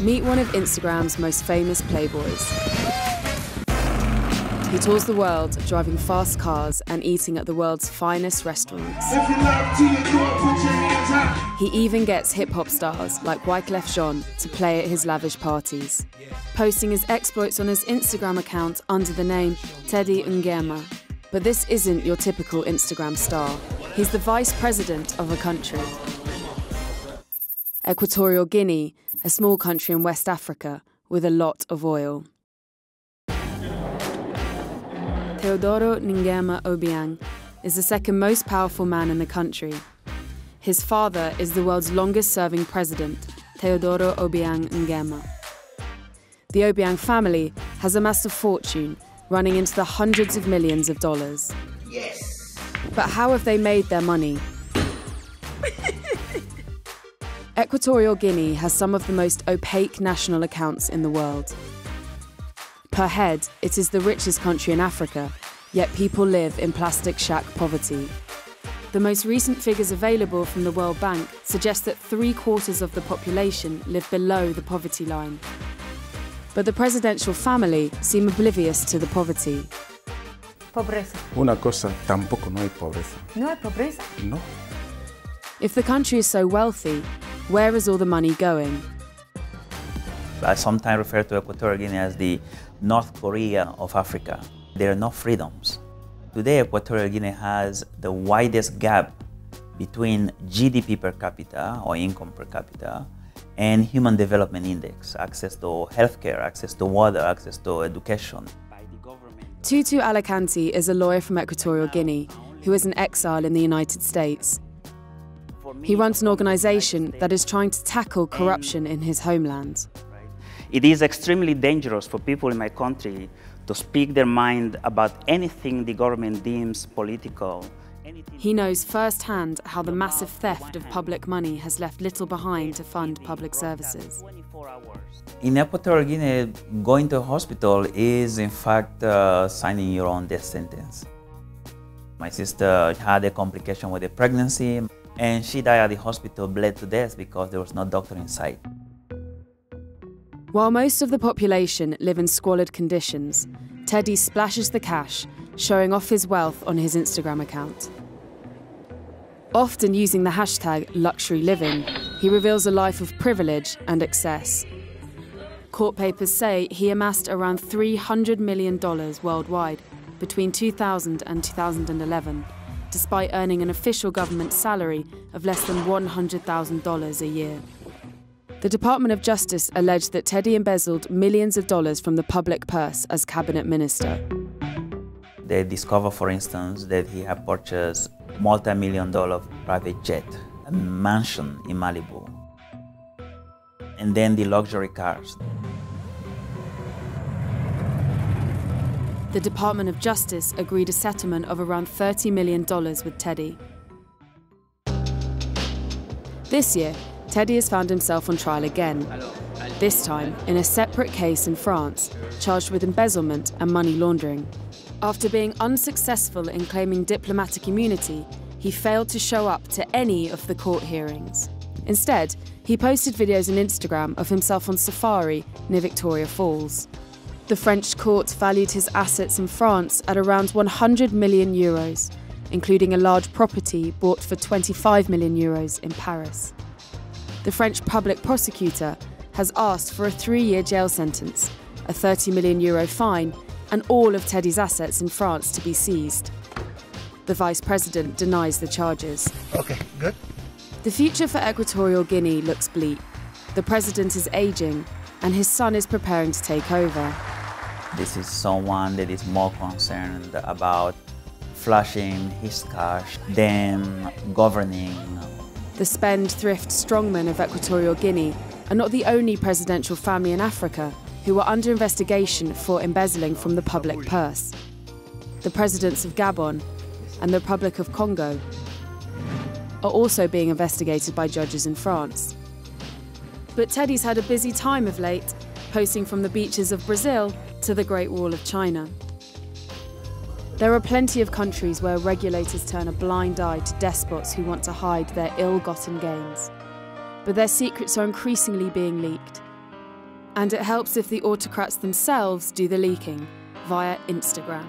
Meet one of Instagram's most famous playboys. He tours the world, driving fast cars and eating at the world's finest restaurants. He even gets hip hop stars like Wyclef Jean to play at his lavish parties, posting his exploits on his Instagram account under the name Teddy Nguema. But this isn't your typical Instagram star. He's the vice president of a country. Equatorial Guinea, a small country in West Africa with a lot of oil. Teodoro Nguema Obiang is the second most powerful man in the country. His father is the world's longest serving president, Teodoro Obiang Nguema. The Obiang family has amassed a fortune running into the hundreds of millions of dollars. Yes! But how have they made their money? Equatorial Guinea has some of the most opaque national accounts in the world. Per head, it is the richest country in Africa, yet people live in plastic shack poverty. The most recent figures available from the World Bank suggest that three quarters of the population live below the poverty line. But the presidential family seem oblivious to the poverty. Pobreza. Una cosa, tampoco no hay pobreza. No hay pobreza. No. If the country is so wealthy, where is all the money going? I sometimes refer to Equatorial Guinea as the North Korea of Africa. There are no freedoms. Today, Equatorial Guinea has the widest gap between GDP per capita or income per capita and Human Development Index, access to healthcare, access to water, access to education. Tutu Alicante is a lawyer from Equatorial Guinea who is in exile in the United States. He runs an organization that is trying to tackle corruption in his homeland. It is extremely dangerous for people in my country to speak their mind about anything the government deems political. He knows firsthand how the massive theft of public money has left little behind to fund public services. In Equatorial Guinea, going to a hospital is in fact uh, signing your own death sentence. My sister had a complication with a pregnancy and she died at the hospital, bled to death because there was no doctor in sight. While most of the population live in squalid conditions, Teddy splashes the cash, showing off his wealth on his Instagram account. Often using the hashtag luxury living, he reveals a life of privilege and excess. Court papers say he amassed around $300 million worldwide between 2000 and 2011, despite earning an official government salary of less than $100,000 a year. The Department of Justice alleged that Teddy embezzled millions of dollars from the public purse as cabinet minister. They discover, for instance, that he had purchased multi-million dollar private jet, a mansion in Malibu, and then the luxury cars. The Department of Justice agreed a settlement of around $30 million with Teddy. This year, Teddy has found himself on trial again, this time in a separate case in France, charged with embezzlement and money laundering. After being unsuccessful in claiming diplomatic immunity, he failed to show up to any of the court hearings. Instead, he posted videos on Instagram of himself on safari near Victoria Falls. The French court valued his assets in France at around 100 million euros, including a large property bought for 25 million euros in Paris. The French public prosecutor has asked for a three year jail sentence, a 30 million euro fine, and all of Teddy's assets in France to be seized. The vice president denies the charges. Okay, good. The future for Equatorial Guinea looks bleak. The president is aging, and his son is preparing to take over. This is someone that is more concerned about flushing his cash than governing. The spendthrift strongmen of Equatorial Guinea are not the only presidential family in Africa who are under investigation for embezzling from the public purse. The presidents of Gabon and the Republic of Congo are also being investigated by judges in France. But Teddy's had a busy time of late, posting from the beaches of Brazil to the Great Wall of China. There are plenty of countries where regulators turn a blind eye to despots who want to hide their ill gotten gains. But their secrets are increasingly being leaked. And it helps if the autocrats themselves do the leaking via Instagram.